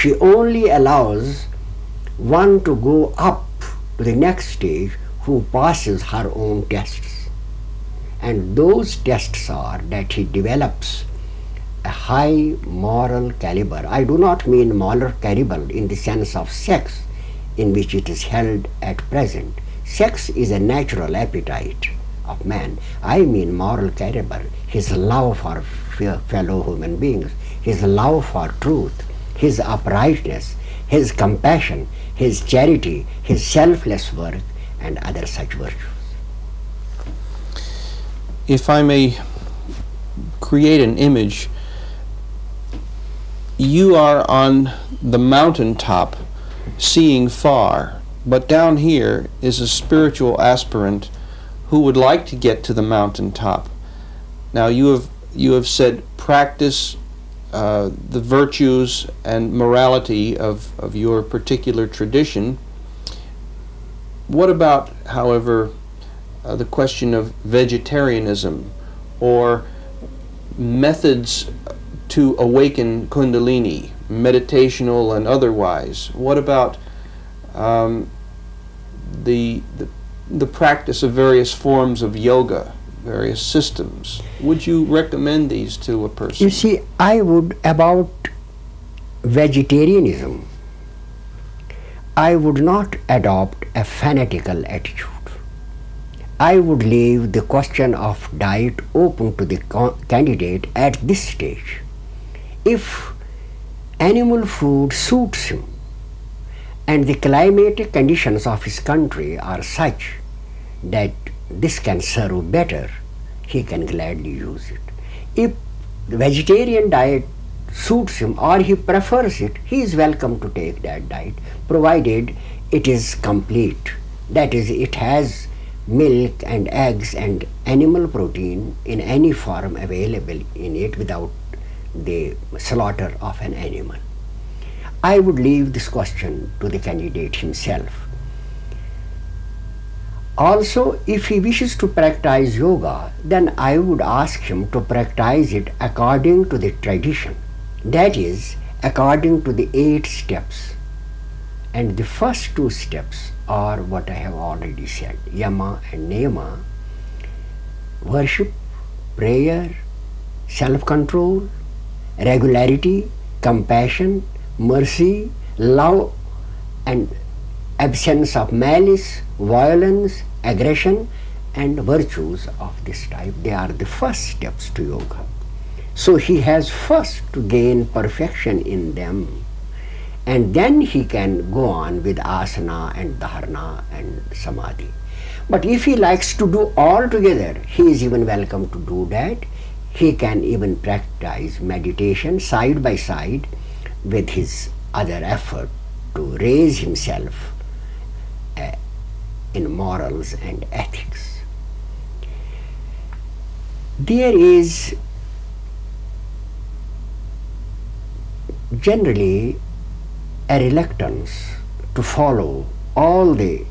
She only allows one to go up to the next stage who passes her own tests. And those tests are that he develops a high moral caliber. I do not mean moral caliber in the sense of sex, in which it is held at present. Sex is a natural appetite of man. I mean moral caliber, his love for fellow human beings, his love for truth, his uprightness, his compassion, his charity, his selfless work, and other such virtues. If I may create an image, you are on the mountaintop seeing far, but down here is a spiritual aspirant who would like to get to the mountaintop. Now you have you have said practice uh, the virtues and morality of, of your particular tradition. What about, however, uh, the question of vegetarianism or methods to awaken Kundalini, meditational and otherwise? What about um, the, the, the practice of various forms of yoga? Various systems. Would you recommend these to a person? You see, I would, about vegetarianism, I would not adopt a fanatical attitude. I would leave the question of diet open to the candidate at this stage. If animal food suits him and the climatic conditions of his country are such that this can serve better, he can gladly use it. If the vegetarian diet suits him or he prefers it, he is welcome to take that diet, provided it is complete. That is, it has milk and eggs and animal protein in any form available in it without the slaughter of an animal. I would leave this question to the candidate himself. Also, if he wishes to practice yoga, then I would ask him to practice it according to the tradition. That is, according to the eight steps. And the first two steps are what I have already said yama and niyama worship, prayer, self control, regularity, compassion, mercy, love, and absence of malice, violence, aggression, and virtues of this type. They are the first steps to yoga. So he has first to gain perfection in them, and then he can go on with asana and dharana and samadhi. But if he likes to do all together, he is even welcome to do that. He can even practice meditation side by side with his other effort to raise himself in morals and ethics. There is generally a reluctance to follow all the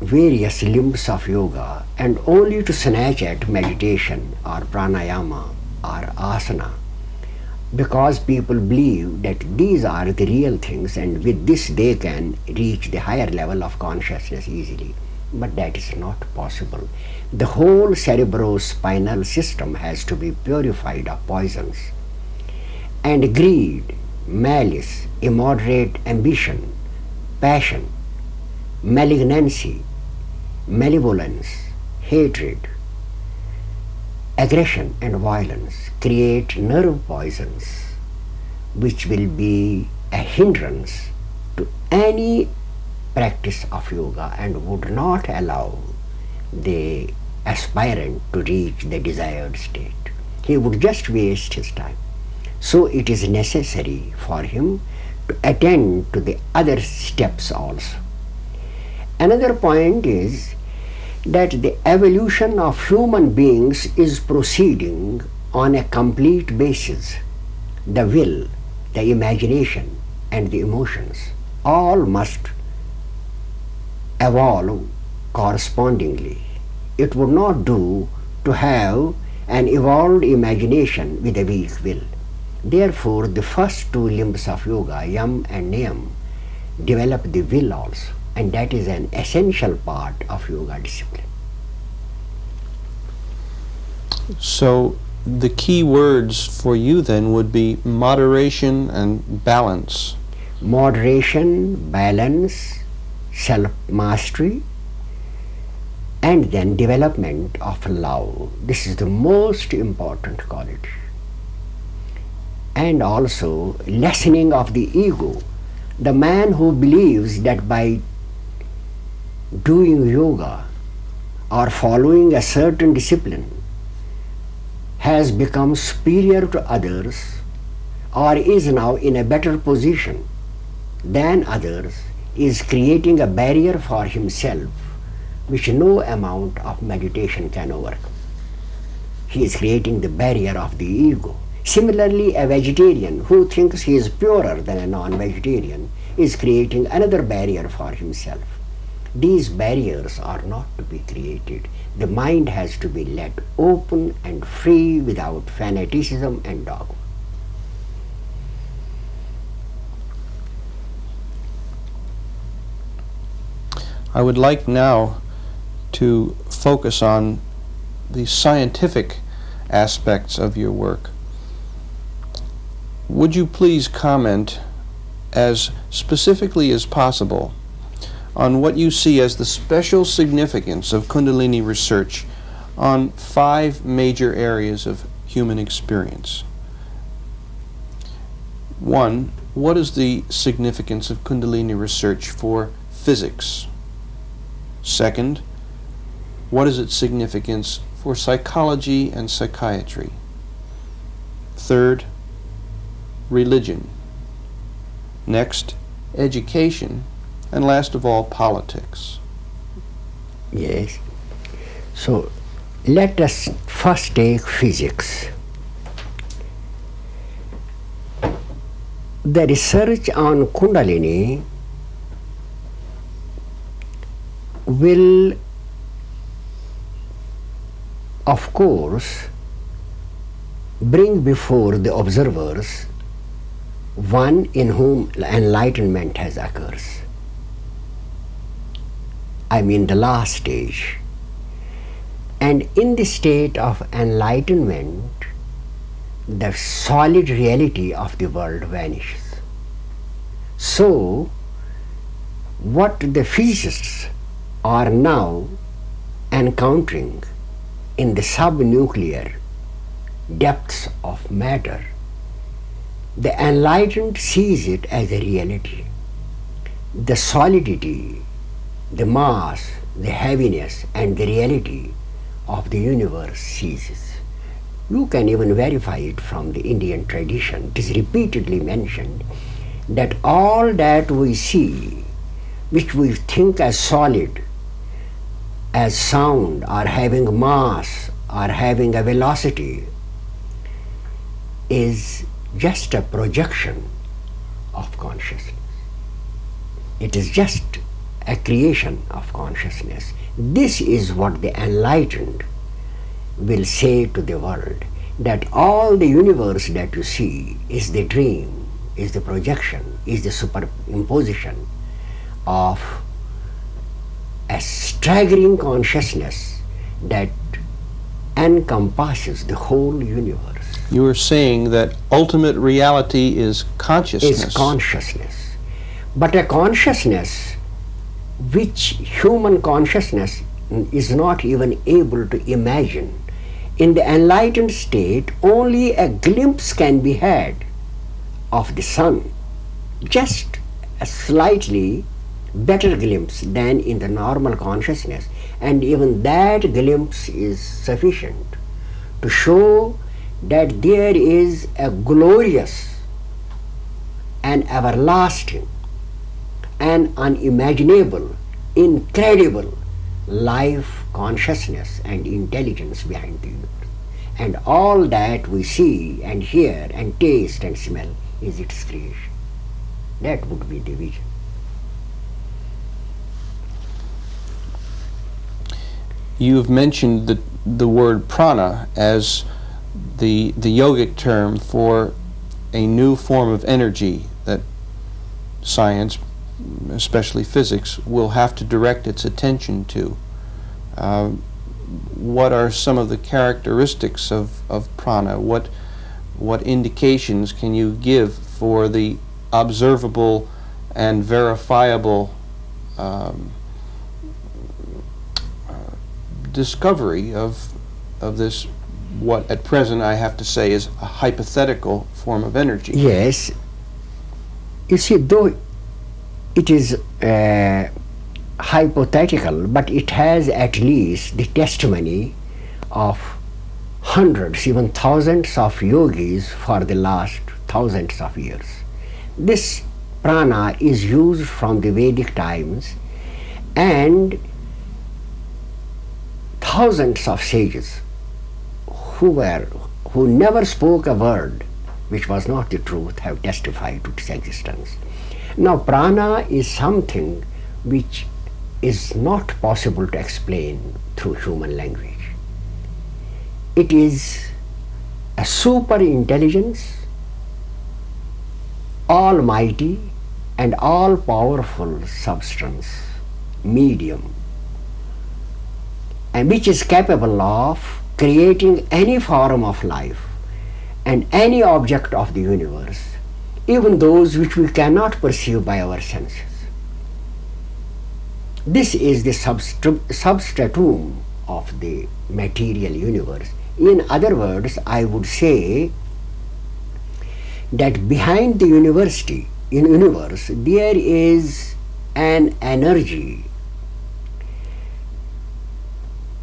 various limbs of yoga and only to snatch at meditation or pranayama or asana because people believe that these are the real things and with this they can reach the higher level of consciousness easily. But that is not possible. The whole cerebrospinal system has to be purified of poisons. And greed, malice, immoderate ambition, passion, malignancy, malevolence, hatred, aggression and violence create nerve poisons which will be a hindrance to any practice of yoga and would not allow the aspirant to reach the desired state. He would just waste his time. So it is necessary for him to attend to the other steps also. Another point is that the evolution of human beings is proceeding on a complete basis. The will, the imagination, and the emotions all must evolve correspondingly. It would not do to have an evolved imagination with a weak will. Therefore, the first two limbs of yoga, yam and niyam, develop the will also, and that is an essential part of yoga discipline. So the key words for you then would be moderation and balance. Moderation, balance, self mastery, and then development of love. This is the most important quality. And also lessening of the ego. The man who believes that by doing yoga or following a certain discipline has become superior to others or is now in a better position than others is creating a barrier for himself which no amount of meditation can overcome. He is creating the barrier of the ego. Similarly, a vegetarian who thinks he is purer than a non vegetarian is creating another barrier for himself. These barriers are not to be created. The mind has to be let open and free without fanaticism and dogma. I would like now to focus on the scientific aspects of your work. Would you please comment as specifically as possible on what you see as the special significance of Kundalini research on five major areas of human experience? One, what is the significance of Kundalini research for physics? Second, what is its significance for psychology and psychiatry? Third, religion. Next, education. And last of all, politics. Yes. So let us first take physics. The research on Kundalini will of course bring before the observers one in whom enlightenment has occurred. I mean the last stage. And in the state of enlightenment, the solid reality of the world vanishes. So, what the physicists are now encountering in the subnuclear depths of matter, the enlightened sees it as a reality. The solidity, the mass, the heaviness, and the reality of the universe ceases. You can even verify it from the Indian tradition. It is repeatedly mentioned that all that we see, which we think as solid, as sound or having mass or having a velocity is just a projection of consciousness. It is just a creation of consciousness. This is what the enlightened will say to the world that all the universe that you see is the dream, is the projection, is the superimposition of a staggering consciousness that encompasses the whole universe. You are saying that ultimate reality is consciousness. Is consciousness. But a consciousness which human consciousness is not even able to imagine. In the enlightened state, only a glimpse can be had of the sun, just a slightly better glimpse than in the normal consciousness and even that glimpse is sufficient to show that there is a glorious and everlasting and unimaginable incredible life consciousness and intelligence behind the universe and all that we see and hear and taste and smell is its creation. That would be the vision. You have mentioned the, the word prana as the, the yogic term for a new form of energy that science, especially physics, will have to direct its attention to. Uh, what are some of the characteristics of, of prana? What, what indications can you give for the observable and verifiable um, discovery of, of this, what at present I have to say is a hypothetical form of energy? Yes. You see, though it is uh, hypothetical, but it has at least the testimony of hundreds, even thousands of yogis for the last thousands of years. This prana is used from the Vedic times and thousands of sages who were who never spoke a word which was not the truth have testified to its existence. Now prana is something which is not possible to explain through human language. It is a super intelligence, almighty and all powerful substance, medium, and which is capable of creating any form of life and any object of the universe, even those which we cannot perceive by our senses. This is the substratum of the material universe. In other words, I would say that behind the university, in universe, there is an energy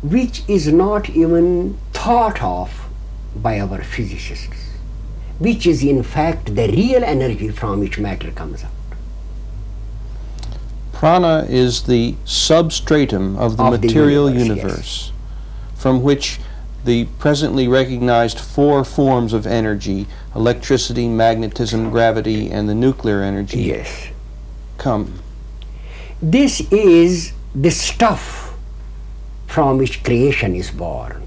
which is not even thought of by our physicists, which is in fact the real energy from which matter comes out. Prana is the substratum of the Of the material universe, universe, from which the presently recognized four forms of energy electricity, magnetism, gravity, and the nuclear energy Yes. come. This is the stuff from which creation is born.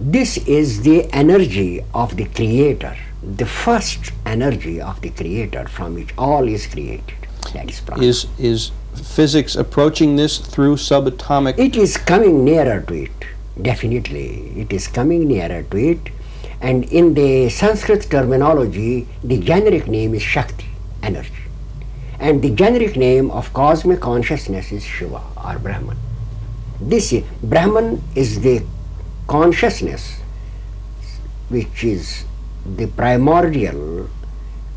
This is the energy of the Creator, the first energy of the Creator from which all is created. That is prana. Is, is physics approaching this through subatomic? It is coming nearer to it, definitely. It is coming nearer to it. And in the Sanskrit terminology, the generic name is Shakti, energy. And the generic name of cosmic consciousness is Shiva or Brahman. This is, Brahman is the consciousness which is the primordial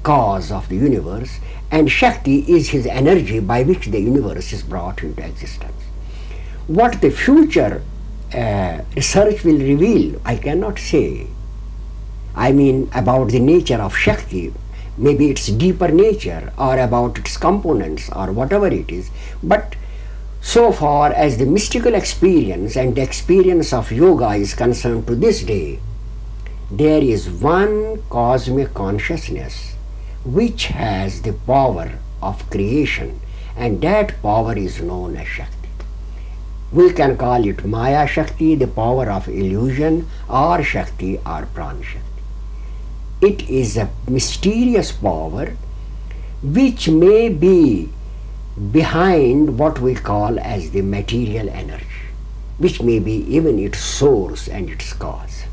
cause of the universe and Shakti is his energy by which the universe is brought into existence. What the future uh, research will reveal, I cannot say. I mean about the nature of Shakti, maybe its deeper nature or about its components or whatever it is, but so far as the mystical experience and experience of yoga is concerned to this day, there is one cosmic consciousness which has the power of creation and that power is known as Shakti. We can call it Maya Shakti, the power of illusion, or Shakti or Pran Shakti. It is a mysterious power which may be behind what we call as the material energy, which may be even its source and its cause.